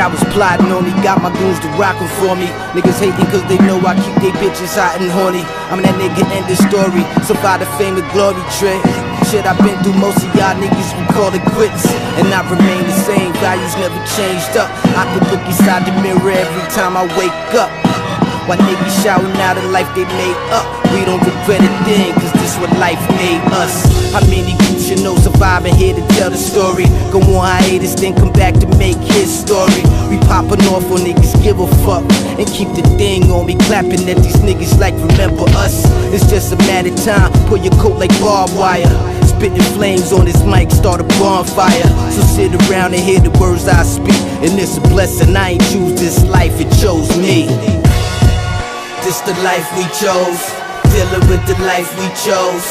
Cowards plotting on me, got my goons to rockin' for me. Niggas hating cause they know I keep they bitches hot and horny. I'm that nigga, end the story. Survive the fame, the glory trick. Shit, I've been through most of y'all niggas who call it quits. And I remain the same, values never changed up. I can look inside the mirror every time I wake up. Why niggas shouting out the life they made up? We don't regret a thing, cause this what life made us. How many know surviving here to tell the story? Go on hiatus, then come back to make his story. We popping off on niggas, give a fuck. And keep the thing on me, clapping at these niggas like remember us. It's just a matter of time, pull your coat like barbed wire. Spitting flames on this mic, start a bonfire. So sit around and hear the words I speak. And it's a blessing, I ain't choose this life, it chose me. This the life we chose, dealing with the life we chose.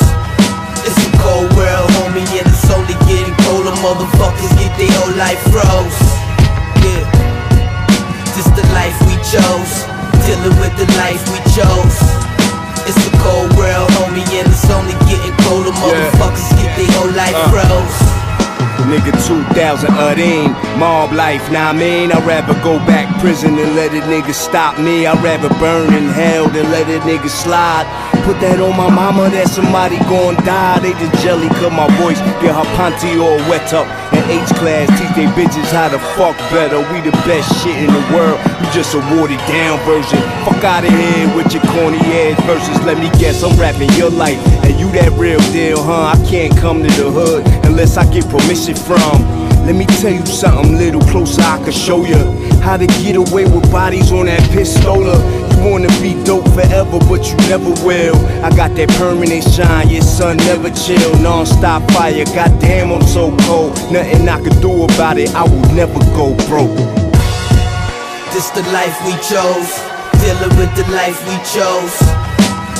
It's a cold world, Motherfuckers get their whole life froze. Yeah, this the life we chose, dealing with the life we chose. It's a cold world, homie, and it's only getting colder. Motherfuckers get their whole life uh. froze. Nigga 2000 Udine, mob life, nah I mean I'd rather go back prison than let a nigga stop me I'd rather burn in hell than let a nigga slide Put that on my mama that somebody gon' die. They just jelly cut my voice, get her panty all wet up. And H-class teach they bitches how to fuck better. We the best shit in the world, you just a watered down version. Fuck out of here with your corny ass verses. Let me guess, I'm rapping your life. And you that real deal, huh? I can't come to the hood unless I get permission from. Let me tell you something little closer, I can show you how to get away with bodies on that pistola. Forever, but you never will. I got that permanent shine, your son never chill. Non-stop fire, goddamn, I'm so cold. Nothing I can do about it, I will never go broke. This the life we chose, dealing with the life we chose.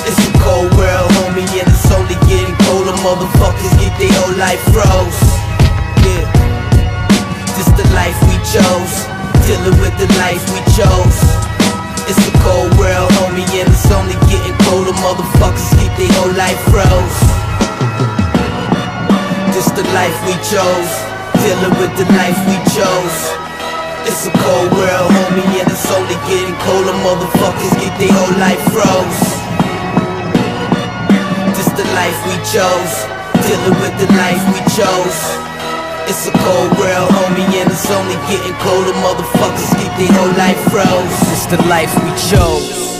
It's a cold world, homie, and it's only getting colder. Motherfuckers get their whole life froze. Yeah, this the life we chose, dealing with the life we chose. It's a cold world, homie, and Motherfuckers get their whole life froze. This the life we chose, dealing with the life we chose. It's a cold world, homie, and it's only getting colder. Motherfuckers get their whole life froze. This the life we chose, dealing with the life we chose. It's a cold world, homie, and it's only getting colder. Motherfuckers get their whole life froze. It's the life we chose.